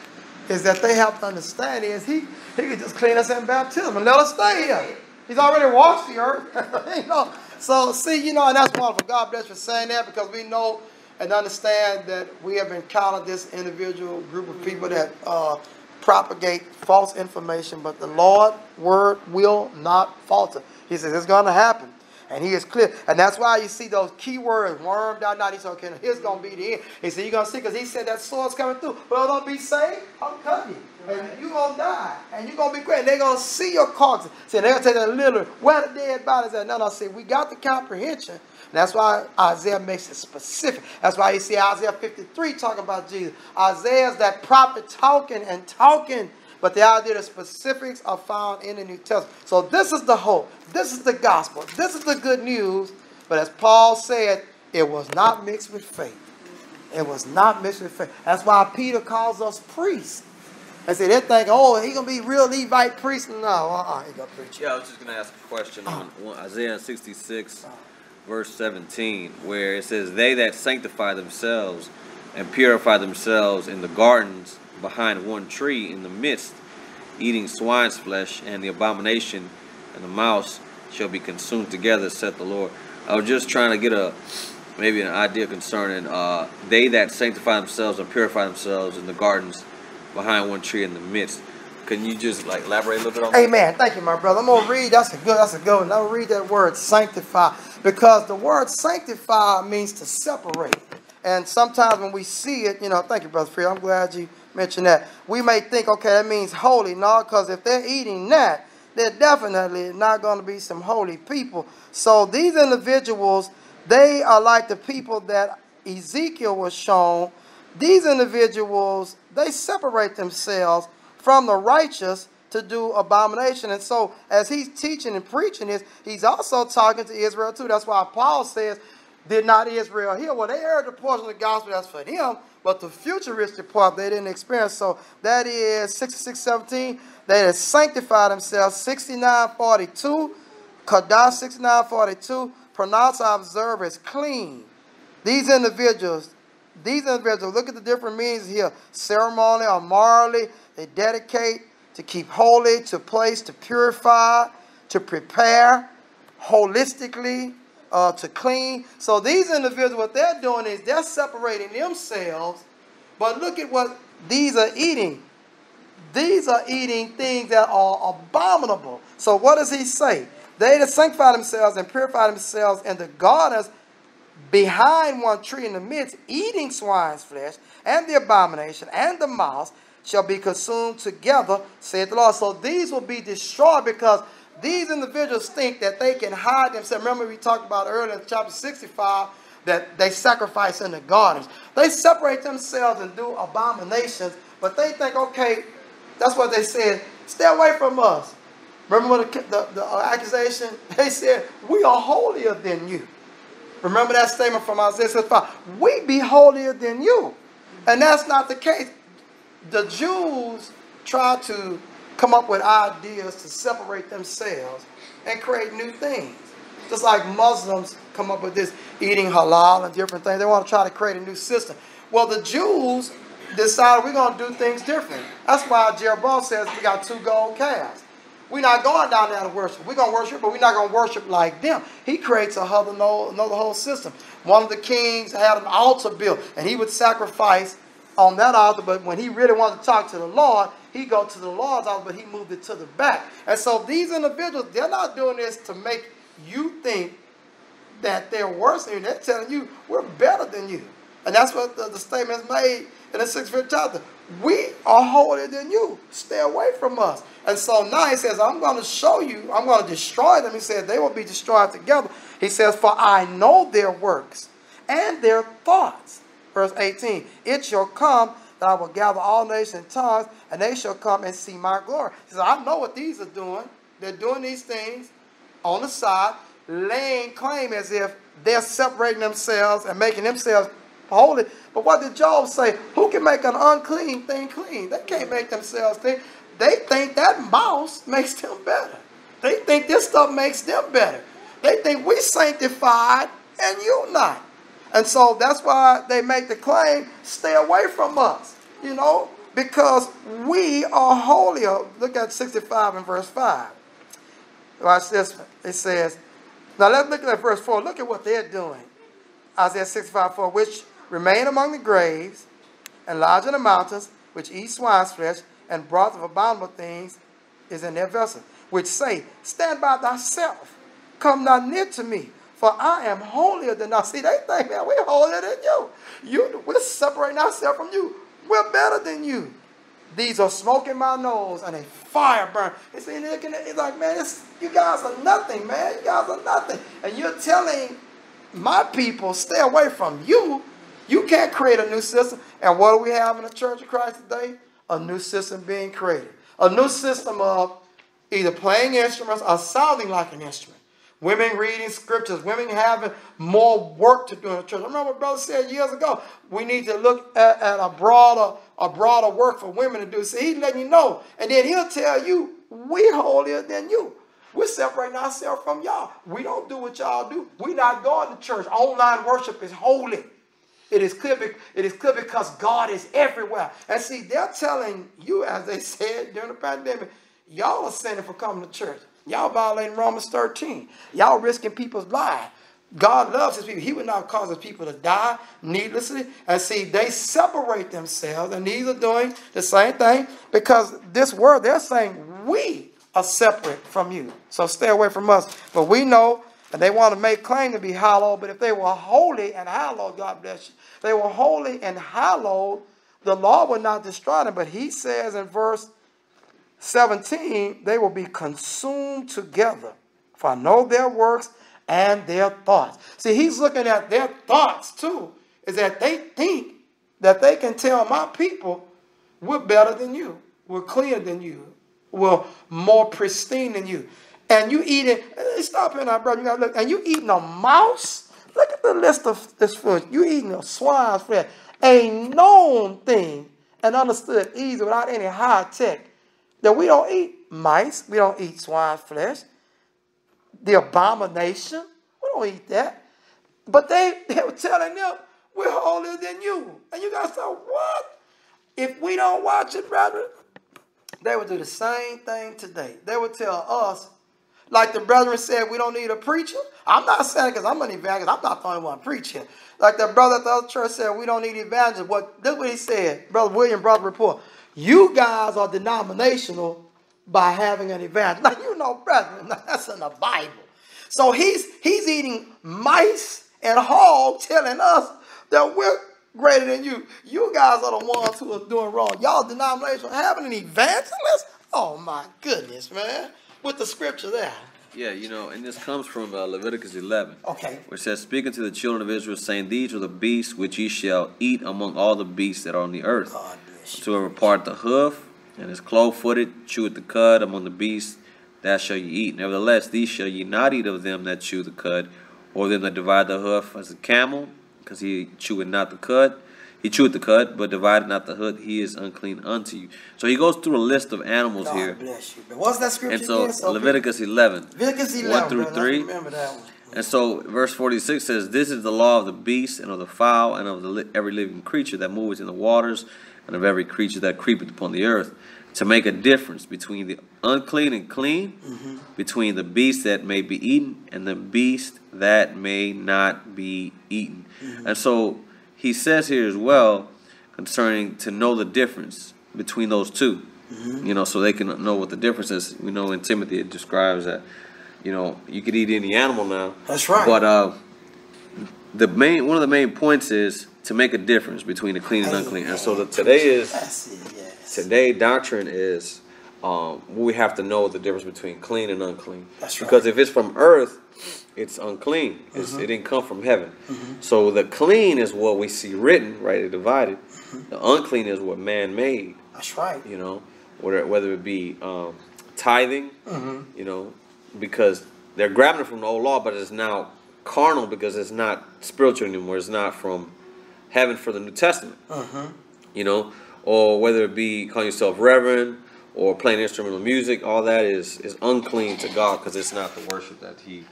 is that they have to understand is he he could just clean us in baptism and let us stay here. He's already washed the earth. you know. So see, you know, and that's wonderful. God bless for saying that because we know and understand that we have encountered this individual group of people that uh, propagate false information, but the Lord word will not falter. He says it's going to happen. And he is clear. And that's why you see those key words, worm, dot, not. He said, okay, here's going to be the end. He said, you're going to see, because he said that sword's coming through. Well, don't be saved, I'm cutting you. And you're going to die. And you're going to be great. They're going to see your carcass. See, they're going to take that little, where the dead bodies at? No, no, see, we got the comprehension. That's why Isaiah makes it specific. That's why you see Isaiah 53 talking about Jesus. Isaiah's that prophet talking and talking but the idea the specifics are found in the New Testament. So this is the hope. This is the gospel. This is the good news. But as Paul said, it was not mixed with faith. It was not mixed with faith. That's why Peter calls us priests. And say they think, oh, he gonna be real Levite priest. No, uh-uh, he gonna preach. Yeah, I was just gonna ask a question on one- Isaiah sixty-six, verse seventeen, where it says, "They that sanctify themselves and purify themselves in the gardens behind one tree in the midst, eating swine's flesh, and the abomination and the mouse shall be consumed together," saith the Lord. I was just trying to get a maybe an idea concerning uh, they that sanctify themselves and purify themselves in the gardens behind one tree in the midst. Can you just like elaborate a little bit on that? Amen. Thank you, my brother. I'm gonna read. That's a good. That's a good one. I'm gonna read that word sanctify because the word sanctify means to separate. And sometimes when we see it, you know, thank you, brother Free. I'm glad you mentioned that. We may think, okay, that means holy. No, because if they're eating that, they're definitely not going to be some holy people. So these individuals, they are like the people that Ezekiel was shown. These individuals, they separate themselves from the righteous to do abomination. And so, as he's teaching and preaching this, he's also talking to Israel too. That's why Paul says, Did not Israel hear? Well, they heard the portion of the gospel that's for them, but the futuristic part they didn't experience. So, that is 66 17. They had sanctified themselves, 6942. qadash 6942. Pronounce our observe clean. These individuals, these individuals, look at the different meanings here. Ceremony or morally, they dedicate to keep holy, to place, to purify, to prepare, holistically, uh, to clean. So these individuals, what they're doing is they're separating themselves. But look at what these are eating. These are eating things that are abominable. So what does he say? They that sanctify themselves and purify themselves in the gardens behind one tree in the midst, eating swine's flesh, and the abomination, and the mouse shall be consumed together, saith the Lord. So these will be destroyed because these individuals think that they can hide themselves. Remember, we talked about earlier in chapter 65 that they sacrifice in the gardens. They separate themselves and do abominations, but they think, okay, that's what they said, stay away from us. Remember the, the, the accusation? They said, we are holier than you. Remember that statement from Isaiah 65? We be holier than you. And that's not the case. The Jews tried to come up with ideas to separate themselves and create new things. Just like Muslims come up with this eating halal and different things. They want to try to create a new system. Well, the Jews decided we're going to do things different. That's why Jeroboam says we got two gold calves. We're not going down there to worship. We're going to worship, but we're not going to worship like them. He creates a whole, another whole system. One of the kings had an altar built, and he would sacrifice on that altar, but when he really wanted to talk to the Lord, he go to the Lord's altar, but he moved it to the back. And so these individuals, they're not doing this to make you think that they're worse than you. They're telling you, we're better than you. And that's what the, the statement is made in the sixth chapter. We are holier than you. Stay away from us. And so now he says, I'm going to show you, I'm going to destroy them. He said, they will be destroyed together. He says, For I know their works and their thoughts. Verse 18, It shall come that I will gather all nations and tongues, and they shall come and see my glory. He says, I know what these are doing. They're doing these things on the side, laying claim as if they're separating themselves and making themselves holy. But what did Job say? Who can make an unclean thing clean? They can't make themselves clean. They think that mouse makes them better. They think this stuff makes them better. They think we sanctified and you not. And so that's why they make the claim, stay away from us, you know, because we are holier. Look at 65 and verse 5. Watch this. It says, now let's look at verse 4. Look at what they're doing. Isaiah 65, 4, which remain among the graves and lodge in the mountains, which eat swine's flesh, and broth of abominable things is in their vessels, which say, Stand by thyself, come not near to me, for I am holier than thou. See, they think, man, we're holier than you. you we're separating ourselves from you. We're better than you. These are smoking my nose and a fire burn. It's, it's like, man, you guys are nothing, man. You guys are nothing. And you're telling my people, stay away from you. You can't create a new system. And what do we have in the Church of Christ today? A new system being created. A new system of either playing instruments or sounding like an instrument. Women reading scriptures, women having more work to do in the church. I remember brother said years ago, we need to look at, at a broader, a broader work for women to do. See, he's letting you know. And then he'll tell you, we're holier than you. We're separating ourselves from y'all. We don't do what y'all do. We're not going to church. Online worship is holy. It is clear, it is clear because God is everywhere. And see, they're telling you, as they said during the pandemic, y'all are sinning for coming to church. Y'all violating Romans 13. Y'all risking people's lives. God loves his people. He would not cause his people to die needlessly. And see, they separate themselves, and these are doing the same thing because this word, they're saying, we are separate from you. So stay away from us. But we know, and they want to make claim to be hallowed, but if they were holy and hallowed, God bless you, they were holy and hallowed, the law would not destroy them. But he says in verse 17, they will be consumed together. For I know their works and their thoughts. See, he's looking at their thoughts too, is that they think that they can tell my people, we're better than you, we're cleaner than you, we're more pristine than you. And you eating, eh, stop here now, brother, you gotta look, and you eating a mouse? Look at the list of this food. You eating a swine's flesh, a known thing and understood easy without any high tech that we don't eat mice, we don't eat swine flesh. The abomination, we don't eat that. But they, they were telling them, we're holier than you. And you guys say, what? If we don't watch it, brother, they would do the same thing today. They would tell us, like the brethren said, we don't need a preacher. I'm not saying because I'm an evangelist. I'm not the only one preaching. Like the brother at the other church said, we don't need evangelists. What, is what he said. Brother William brother report. You guys are denominational by having an evangelist. Now you know, brethren, that's in the Bible. So he's he's eating mice and hog telling us that we're greater than you. You guys are the ones who are doing wrong. Y'all denominational having an evangelist? Oh my goodness, man. With the scripture there. Yeah, you know, and this comes from uh, Leviticus 11. Okay. Which says, Speaking to the children of Israel, saying, These are the beasts which ye shall eat among all the beasts that are on the earth. God bless you. Whatsoever part the hoof, and is clove footed, cheweth the cud among the beasts, that shall ye eat. Nevertheless, these shall ye not eat of them that chew the cud, or them that divide the hoof as a camel, because he cheweth not the cud. He chewed the cud, but divided not the hoof, he is unclean unto you. So he goes through a list of animals God here. bless you. But what's that scripture And so again? Leviticus 11. Leviticus 11. one through brother. Three. remember that one. And so verse 46 says, This is the law of the beast and of the fowl and of the li- every living creature that moves in the waters and of every creature that creepeth upon the earth, to make a difference between the unclean and clean, mm-hmm. between the beast that may be eaten and the beast that may not be eaten. Mm-hmm. And so he says here as well concerning to know the difference between those 2 You know, so they can know what the difference is. We know in Timothy it describes that, you know, you could eat any animal now. That's right. But uh, the main one of the main points is to make a difference between the clean and unclean. And so the, today is yes. today doctrine is um, we have to know the difference between clean and unclean. That's right. Because if it's from earth, it's unclean. It's, mm-hmm. It didn't come from heaven. Mm-hmm. So the clean is what we see written, right? It divided. Mm-hmm. The unclean is what man made. That's right. You know, whether whether it be um, tithing, you know, because they're grabbing it from the old law, but it's now carnal because it's not spiritual anymore. It's not from heaven for the New Testament. You know, or whether it be calling yourself reverend or playing instrumental music, all that is is unclean to God because it's not the worship that He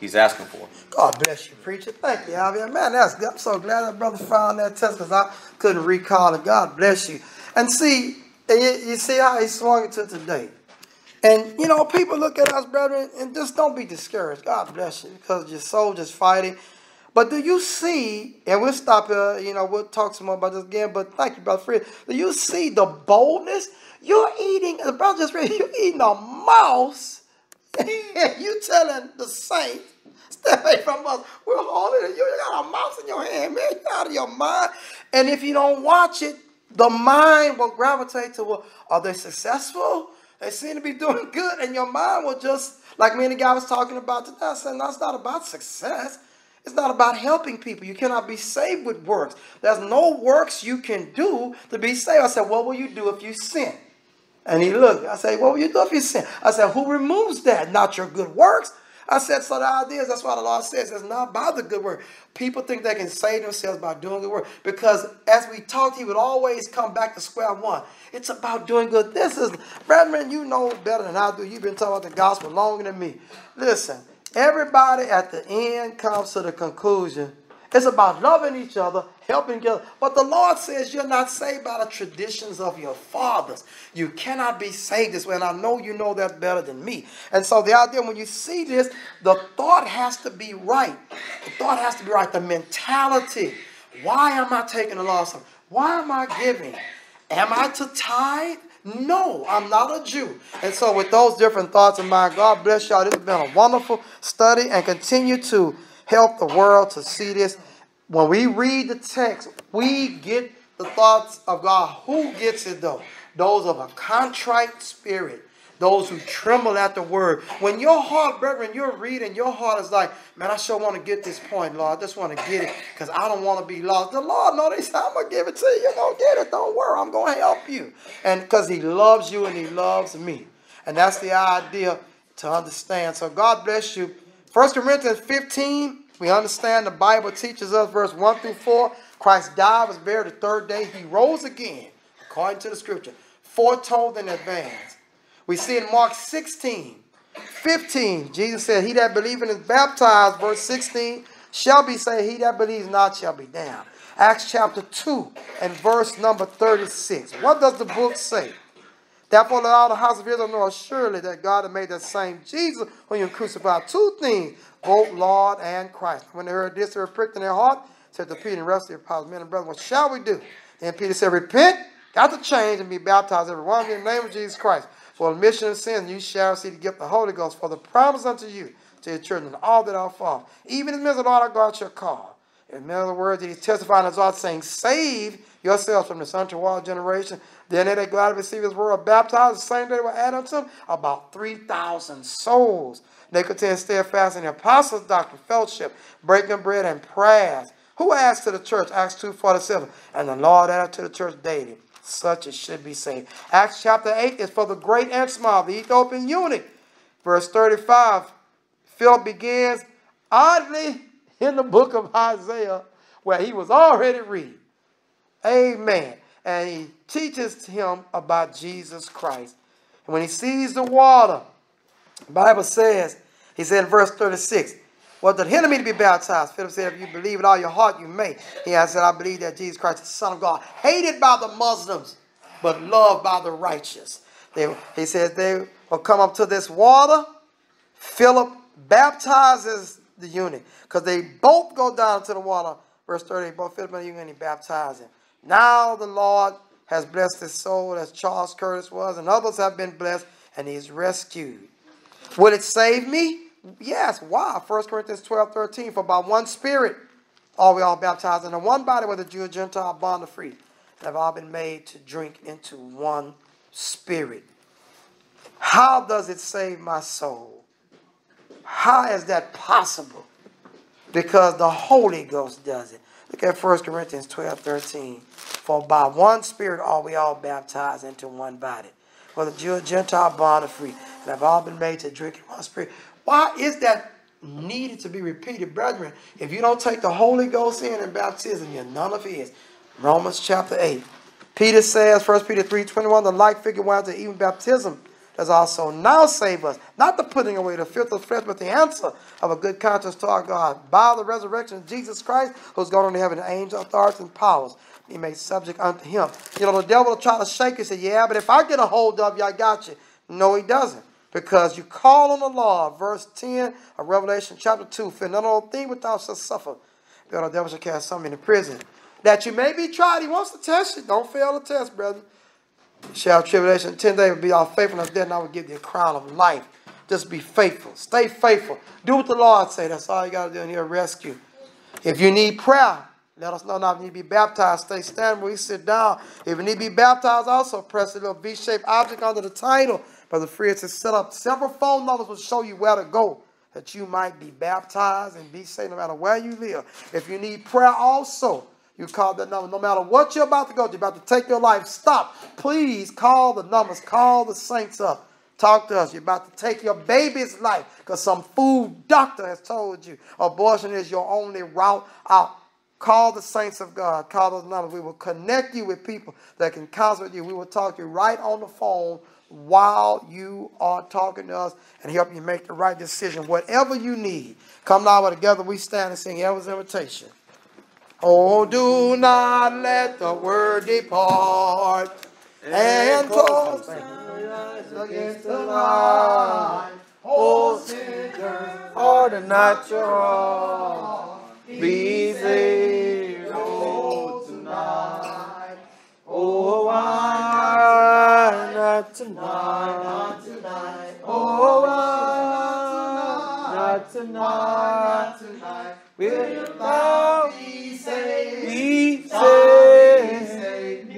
He's asking for. God bless you, preacher. Thank you, Javier. Man, that's. I'm so glad that brother found that test because I couldn't recall it. God bless you. And see, you, you see how he swung it to today. And you know, people look at us, brethren, and just don't be discouraged. God bless you, because your just fighting. But do you see, and we'll stop here, you know, we'll talk some more about this again, but thank you, Brother Frias. Do you see the boldness? You're eating, the brother just read, you're eating a mouse. you telling the saints, stay away from us. We're holding you. You got a mouse in your hand, man. You're out of your mind. And if you don't watch it, the mind will gravitate to, well, are they successful? They seem to be doing good, and your mind will just, like me and the guy was talking about today, I said, it's not about success. It's not about helping people. You cannot be saved with works. There's no works you can do to be saved. I said, what will you do if you sin? And he looked. I said, what will you do if you sin? I said, who removes that? Not your good works. I said, so the idea is that's why the law says it's not about the good work. People think they can save themselves by doing good work. Because as we talked, he would always come back to square one. It's about doing good. This is, brethren, you know better than I do. You've been talking about the gospel longer than me. Listen, everybody at the end comes to the conclusion it's about loving each other, helping other. But the Lord says you're not saved by the traditions of your fathers. You cannot be saved this way. And I know you know that better than me. And so the idea, when you see this, the thought has to be right. The thought has to be right. The mentality. Why am I taking the loss? Why am I giving? Am I to tithe? No, I'm not a Jew. And so, with those different thoughts in mind, God bless y'all. This has been a wonderful study and continue to help the world to see this. When we read the text, we get the thoughts of God. Who gets it though? Those of a contrite spirit, those who tremble at the word. When your heart, brethren, you're reading, your heart is like, man, I sure want to get this point, Lord. I just want to get it because I don't want to be lost. The Lord knows this. I'm going to give it to you. You're going to get it. Don't worry. I'm going to help you. And because he loves you and he loves me. And that's the idea to understand. So God bless you. 1 Corinthians 15, we understand the Bible teaches us, verse 1 through 4. Christ died, was buried the third day. He rose again, according to the scripture, foretold in advance. We see in Mark 16, 15, Jesus said, He that believeth and is baptized, verse 16, shall be saved. He that believes not shall be damned. Acts chapter 2 and verse number 36. What does the book say? Therefore, let all the house of Israel know surely that God had made that same Jesus whom you crucified. Two things, both Lord and Christ. When they heard this, they were pricked in their heart, said to Peter and the rest of the apostles, men and brethren, what shall we do? Then Peter said, repent, got to change, and be baptized, every one of you, in the name of Jesus Christ. For the remission of sins, you shall receive the gift of the Holy Ghost, for the promise unto you, to your children, all that are far. Even the midst of Lord our God shall call. In other words, he's testifying as God saying, Save yourselves from this untoward generation. Then they that gladly receive his word baptized. The same day were added about 3,000 souls. They contend steadfast in the apostles' doctrine, fellowship, breaking bread, and prayers. Who asked to the church? Acts 2.47. And the Lord added to the church daily. Such as should be saved. Acts chapter 8 is for the great and small, the Ethiopian eunuch. Verse 35, Philip begins oddly in the book of Isaiah, where he was already reading. Amen. And he teaches him about Jesus Christ. And when he sees the water, the Bible says, he said in verse 36, well, the enemy to be baptized. Philip said, if you believe with all your heart, you may. He answered, I believe that Jesus Christ is the Son of God, hated by the Muslims, but loved by the righteous. They, he says they will come up to this water. Philip baptizes the eunuch because they both go down to the water. Verse 30, both Philip and the eunuch baptize him. Now the Lord has blessed his soul as Charles Curtis was, and others have been blessed, and he's rescued. Will it save me? Yes. Why? 1 Corinthians 12, 13. For by one Spirit are we all baptized into one body, whether Jew or Gentile, bond or free, and have all been made to drink into one Spirit. How does it save my soul? How is that possible? Because the Holy Ghost does it. Look at 1 Corinthians 12, 13. For by one Spirit are we all baptized into one body, whether Jew or Gentile, bond or free, and have all been made to drink in one Spirit. Why is that needed to be repeated, brethren? If you don't take the Holy Ghost in and baptism, you're none of his. Romans chapter 8. Peter says, 1 Peter 3 21, the like figure wise that even baptism does also now save us. Not the putting away the filth of flesh, but the answer of a good conscience to our God. By the resurrection of Jesus Christ, who's gone on to heaven, angels, authorities, and powers. Be made subject unto him. You know, the devil will try to shake you and say, Yeah, but if I get a hold of you, I got you. No, he doesn't. Because you call on the law, verse 10 of Revelation chapter 2, for none of thing without shall suffer. But the devil shall cast some into prison. That you may be tried. He wants to test you. Don't fail the test, brother. Shall tribulation ten days be our faithfulness, then I will give you a crown of life. Just be faithful. Stay faithful. Do what the Lord say. That's all you got to do, in he'll rescue. If you need prayer, let us know now if you need to be baptized. Stay standing where you sit down. If you need to be baptized, also press the little V-shaped object under the title. Brother Frias has set up several phone numbers will show you where to go that you might be baptized and be saved no matter where you live. If you need prayer also, you call that number. No matter what you're about to go, you're about to take your life. Stop. Please call the numbers. Call the saints up. Talk to us. You're about to take your baby's life because some fool doctor has told you abortion is your only route out. Call the saints of God. Call those numbers. We will connect you with people that can counsel with you. We will talk to you right on the phone while you are talking to us and help you make the right decision. Whatever you need, come now together we stand and sing Heaven's invitation. Oh, do not let the word depart and close against the light. Oh, sinner, harden not your heart. Be saved, why not tonight? Oh, why not tonight? Will thou be saved? Be saved.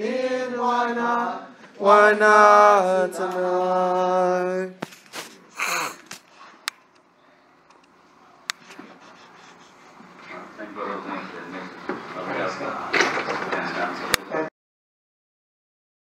Why not? Why not tonight?